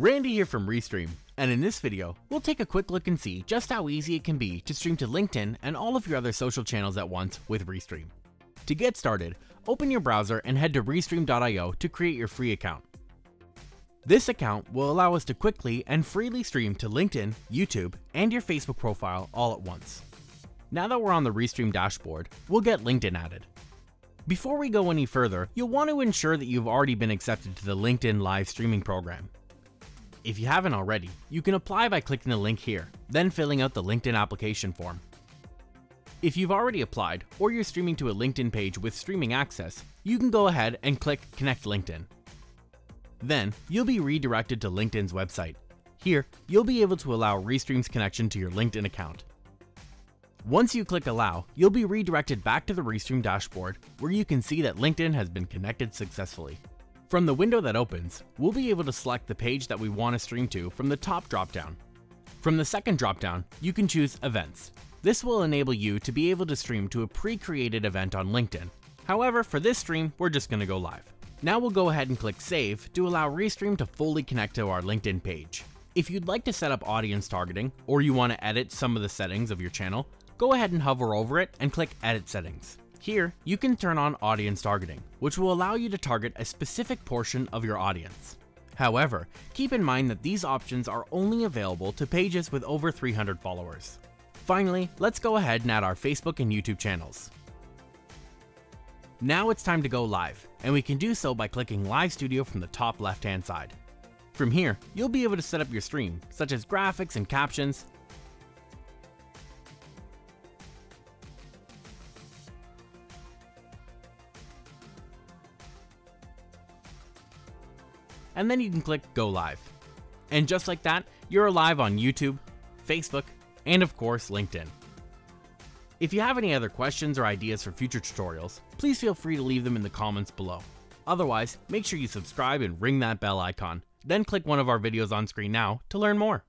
Randy here from Restream, and in this video, we'll take a quick look and see just how easy it can be to stream to LinkedIn and all of your other social channels at once with Restream. To get started, open your browser and head to restream.io to create your free account. This account will allow us to quickly and freely stream to LinkedIn, YouTube, and your Facebook profile all at once. Now that we're on the Restream dashboard, we'll get LinkedIn added. Before we go any further, you'll want to ensure that you've already been accepted to the LinkedIn live streaming program. If you haven't already, you can apply by clicking the link here, then filling out the LinkedIn application form. If you've already applied, or you're streaming to a LinkedIn page with streaming access, you can go ahead and click Connect LinkedIn. Then, you'll be redirected to LinkedIn's website. Here, you'll be able to allow Restream's connection to your LinkedIn account. Once you click Allow, you'll be redirected back to the Restream dashboard, where you can see that LinkedIn has been connected successfully. From the window that opens, we'll be able to select the page that we want to stream to from the top dropdown. From the second dropdown, you can choose Events. This will enable you to be able to stream to a pre-created event on LinkedIn. However, for this stream, we're just going to go live. Now we'll go ahead and click Save to allow Restream to fully connect to our LinkedIn page. If you'd like to set up audience targeting, or you want to edit some of the settings of your channel, go ahead and hover over it and click Edit Settings. Here, you can turn on audience targeting, which will allow you to target a specific portion of your audience. However, keep in mind that these options are only available to pages with over 300 followers. Finally, let's go ahead and add our Facebook and YouTube channels. Now it's time to go live, and we can do so by clicking Live Studio from the top left hand side. From here, you'll be able to set up your stream, such as graphics and captions, and then you can click Go Live. And just like that, you're live on YouTube, Facebook, and of course LinkedIn. If you have any other questions or ideas for future tutorials, please feel free to leave them in the comments below. Otherwise, make sure you subscribe and ring that bell icon, then click one of our videos on screen now to learn more.